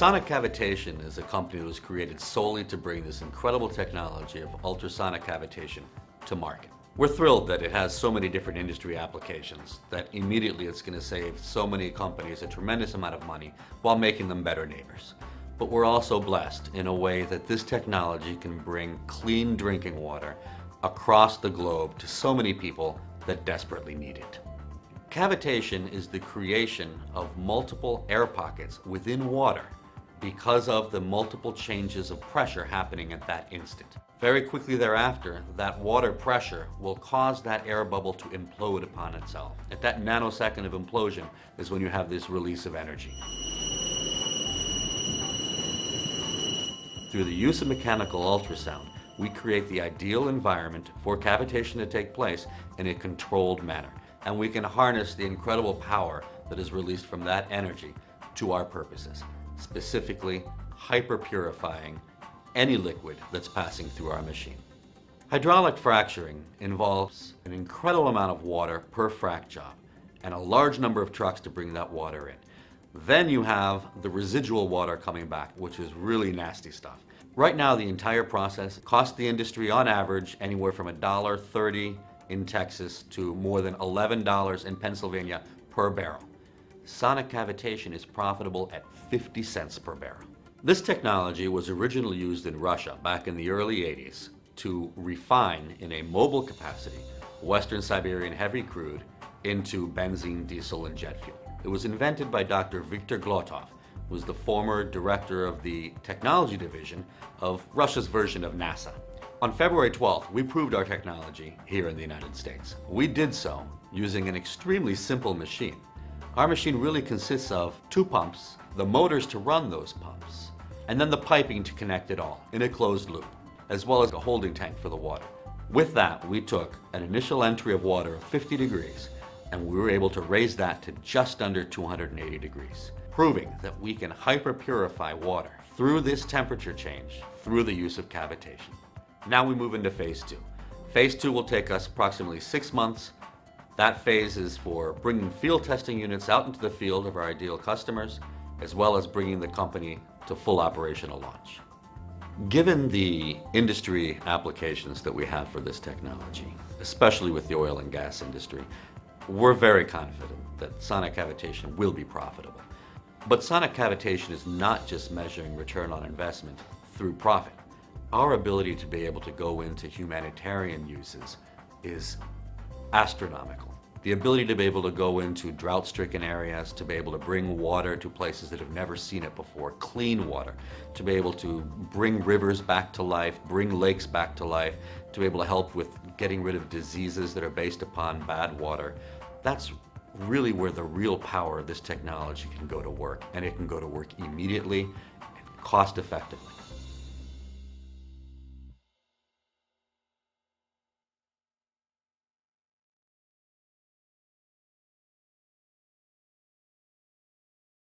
Sonic Cavitation is a company that was created solely to bring this incredible technology of ultrasonic cavitation to market. We're thrilled that it has so many different industry applications, that immediately it's going to save so many companies a tremendous amount of money while making them better neighbors. But we're also blessed in a way that this technology can bring clean drinking water across the globe to so many people that desperately need it. Cavitation is the creation of multiple air pockets within water because of the multiple changes of pressure happening at that instant. Very quickly thereafter, that water pressure will cause that air bubble to implode upon itself. At that nanosecond of implosion is when you have this release of energy. Through the use of mechanical ultrasound, we create the ideal environment for cavitation to take place in a controlled manner. And we can harness the incredible power that is released from that energy to our purposes, specifically hyper-purifying any liquid that's passing through our machine. Hydraulic fracturing involves an incredible amount of water per frac job and a large number of trucks to bring that water in. Then you have the residual water coming back, which is really nasty stuff. Right now, the entire process costs the industry on average anywhere from $1.30 in Texas to more than $11 in Pennsylvania per barrel. Sonic cavitation is profitable at 50 cents per barrel. This technology was originally used in Russia back in the early 80s to refine in a mobile capacity Western Siberian heavy crude into benzene, diesel, and jet fuel. It was invented by Dr. Viktor Glotov, who was the former director of the technology division of Russia's version of NASA. On February 12th, we proved our technology here in the United States. We did so using an extremely simple machine. Our machine really consists of two pumps, the motors to run those pumps, and then the piping to connect it all in a closed loop, as well as a holding tank for the water. With that, we took an initial entry of water of 50 degrees and we were able to raise that to just under 280 degrees, proving that we can hyper-purify water through this temperature change through the use of cavitation. Now we move into phase two. Phase two will take us approximately six months. That phase is for bringing field testing units out into the field of our ideal customers, as well as bringing the company to full operational launch. Given the industry applications that we have for this technology, especially with the oil and gas industry, we're very confident that sonic cavitation will be profitable. But sonic cavitation is not just measuring return on investment through profit. Our ability to be able to go into humanitarian uses is astronomical. The ability to be able to go into drought-stricken areas, to be able to bring water to places that have never seen it before, clean water, to be able to bring rivers back to life, bring lakes back to life, to be able to help with getting rid of diseases that are based upon bad water. That's really where the real power of this technology can go to work, and it can go to work immediately and cost effectively.